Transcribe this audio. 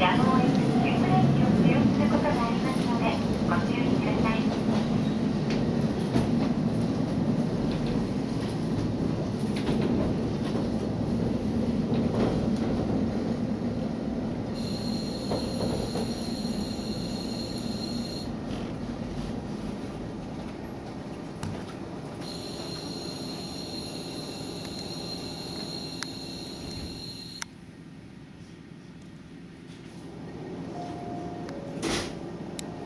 Yeah.